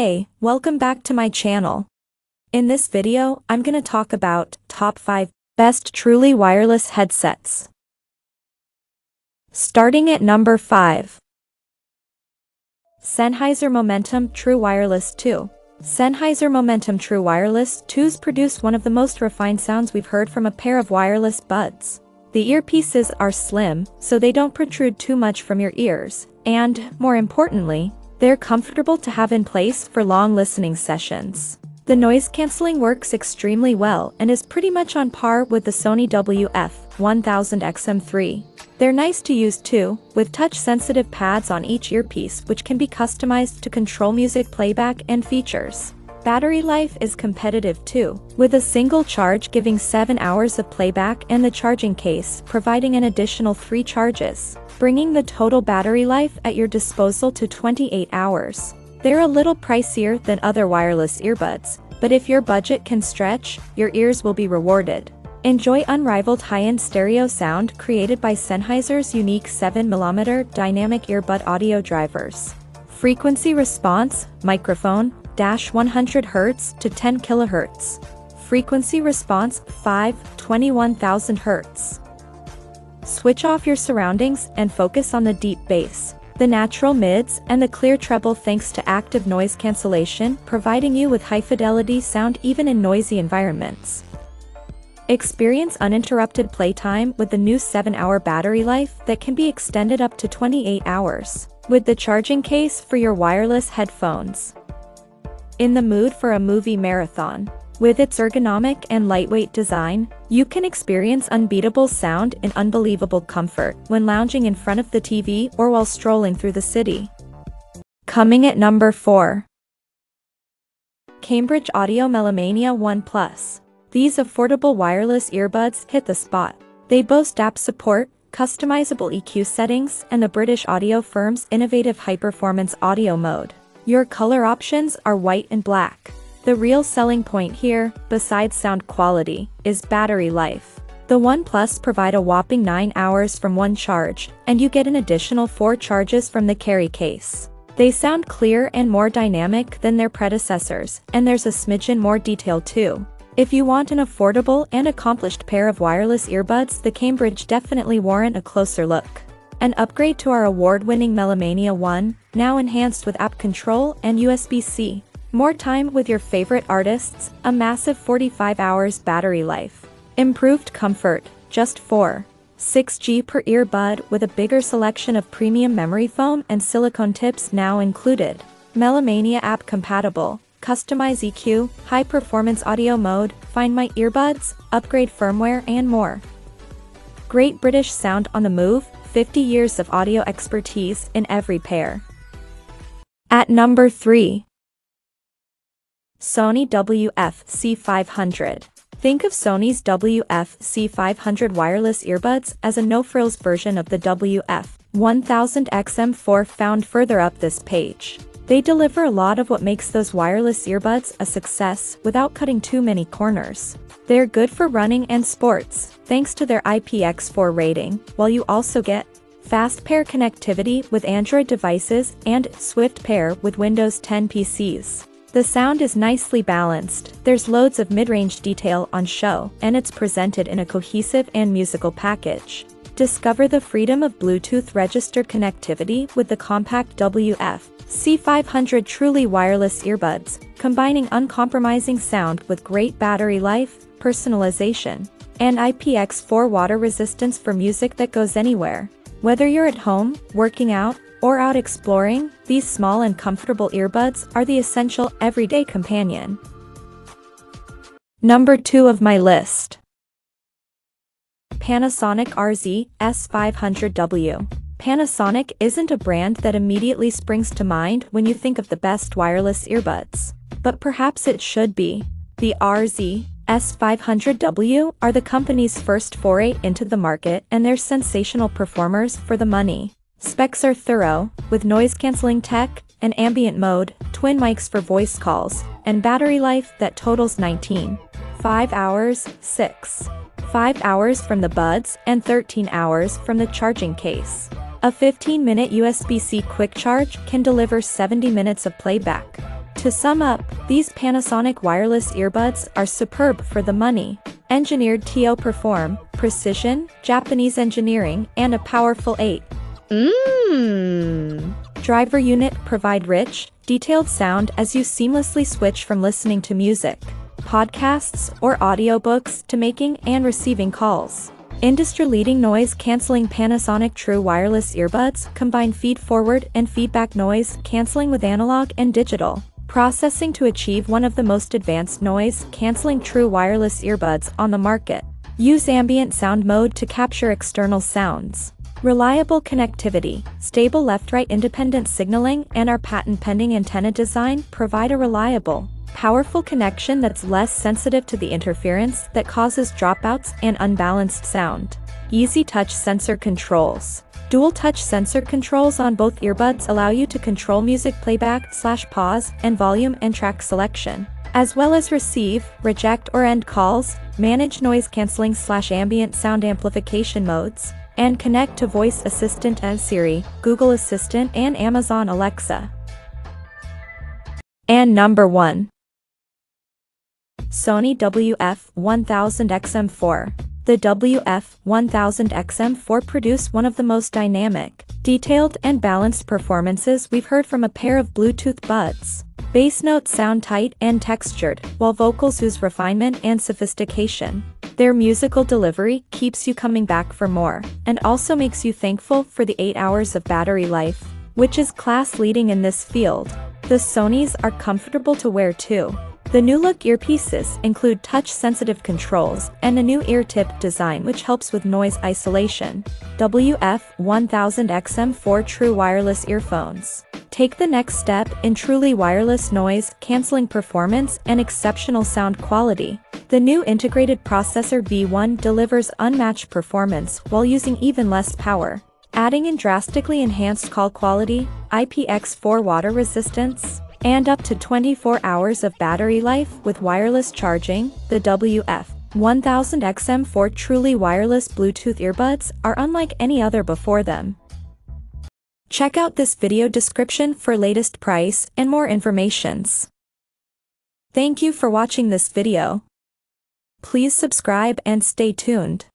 Hey, welcome back to my channel. In this video, I'm gonna talk about top 5 best truly wireless headsets. Starting at number 5. Sennheiser Momentum True Wireless 2. Sennheiser Momentum True Wireless 2s produce one of the most refined sounds we've heard from a pair of wireless buds. The earpieces are slim, so they don't protrude too much from your ears, and, more importantly, they're comfortable to have in place for long listening sessions. The noise cancelling works extremely well and is pretty much on par with the Sony WF-1000XM3. They're nice to use too, with touch-sensitive pads on each earpiece which can be customized to control music playback and features. Battery life is competitive too, with a single charge giving 7 hours of playback and the charging case providing an additional 3 charges, bringing the total battery life at your disposal to 28 hours. They're a little pricier than other wireless earbuds, but if your budget can stretch, your ears will be rewarded. Enjoy unrivaled high-end stereo sound created by Sennheiser's unique 7mm dynamic earbud audio drivers. Frequency response, microphone, 100 Hz to 10 kHz. Frequency response, 5, 21,000 Hz. Switch off your surroundings and focus on the deep bass, the natural mids, and the clear treble thanks to active noise cancellation, providing you with high-fidelity sound even in noisy environments. Experience uninterrupted playtime with the new 7-hour battery life that can be extended up to 28 hours, with the charging case for your wireless headphones. In the mood for a movie marathon, with its ergonomic and lightweight design, you can experience unbeatable sound and unbelievable comfort when lounging in front of the TV or while strolling through the city. Coming at number 4. Cambridge Audio Melomania One Plus. These affordable wireless earbuds hit the spot. They boast app support, customizable EQ settings, and the British audio firm's innovative high-performance audio mode. Your color options are white and black. The real selling point here, besides sound quality, is battery life. The One Plus provide a whopping 9 hours from one charge, and you get an additional 4 charges from the carry case. They sound clear and more dynamic than their predecessors, and there's a smidgen more detail too. If you want an affordable and accomplished pair of wireless earbuds the Cambridge definitely warrant a closer look. An upgrade to our award-winning Melomania One, now enhanced with app control and USB-C. More time with your favorite artists, a massive 45 hours battery life. Improved comfort, just 4. 6G per earbud with a bigger selection of premium memory foam and silicone tips now included. Melomania app compatible, customize EQ, high-performance audio mode, find my earbuds, upgrade firmware and more. Great British sound on the move, 50 years of audio expertise in every pair. At number 3. Sony WF-C500. Think of Sony's WF-C500 wireless earbuds as a no-frills version of the WF-1000XM4 found further up this page. They deliver a lot of what makes those wireless earbuds a success without cutting too many corners. They're good for running and sports, thanks to their IPX4 rating, while you also get fast pair connectivity with Android devices and Swift pair with Windows 10 PCs. The sound is nicely balanced, there's loads of mid-range detail on show, and it's presented in a cohesive and musical package. Discover the freedom of Bluetooth registered connectivity with the compact WF C500 truly wireless earbuds, combining uncompromising sound with great battery life, personalization, and IPX4 water resistance for music that goes anywhere. Whether you're at home, working out, or out exploring, these small and comfortable earbuds are the essential everyday companion. Number 2 of my list. Panasonic RZ S500W. Panasonic isn't a brand that immediately springs to mind when you think of the best wireless earbuds. But perhaps it should be. The RZ S500W are the company's first foray into the market and they're sensational performers for the money. Specs are thorough, with noise-canceling tech, an ambient mode, twin mics for voice calls, and battery life that totals 19. 5 hours, 6. 5 hours from the buds and 13 hours from the charging case. A 15-minute USB-C quick charge can deliver 70 minutes of playback. To sum up, these Panasonic wireless earbuds are superb for the money. Engineered TO perform, precision, Japanese engineering, and a powerful 8. Mmm. Driver unit provide rich, detailed sound as you seamlessly switch from listening to music, podcasts, or audiobooks to making and receiving calls. Industry-leading noise-canceling Panasonic True Wireless Earbuds combine feed-forward and feedback noise canceling with analog and digital processing to achieve one of the most advanced noise-canceling true wireless earbuds on the market. Use ambient sound mode to capture external sounds. Reliable connectivity, stable left-right independent signaling, and our patent-pending antenna design provide a reliable, powerful connection that's less sensitive to the interference that causes dropouts and unbalanced sound. Easy touch sensor controls. Dual touch sensor controls on both earbuds allow you to control music playback slash pause and volume and track selection, as well as receive, reject or end calls, manage noise cancelling slash ambient sound amplification modes, and connect to voice assistant as Siri, Google Assistant and Amazon Alexa. And number 1. Sony WF-1000XM4. The WF-1000XM4 produced one of the most dynamic, detailed and balanced performances we've heard from a pair of Bluetooth buds. Bass notes sound tight and textured, while vocals ooze refinement and sophistication. Their musical delivery keeps you coming back for more, and also makes you thankful for the 8 hours of battery life, which is class leading in this field. The Sonys are comfortable to wear too. The new look earpieces include touch-sensitive controls and a new ear tip design which helps with noise isolation. WF-1000XM4 True Wireless Earphones. Take the next step in truly wireless noise, canceling performance, and exceptional sound quality. The new integrated processor V1 delivers unmatched performance while using even less power, adding in drastically enhanced call quality, IPX4 water resistance, and up to 24 hours of battery life with wireless charging, the WF 1000XM4 truly wireless Bluetooth earbuds are unlike any other before them. Check out this video description for latest price and more informations. Thank you for watching this video. Please subscribe and stay tuned.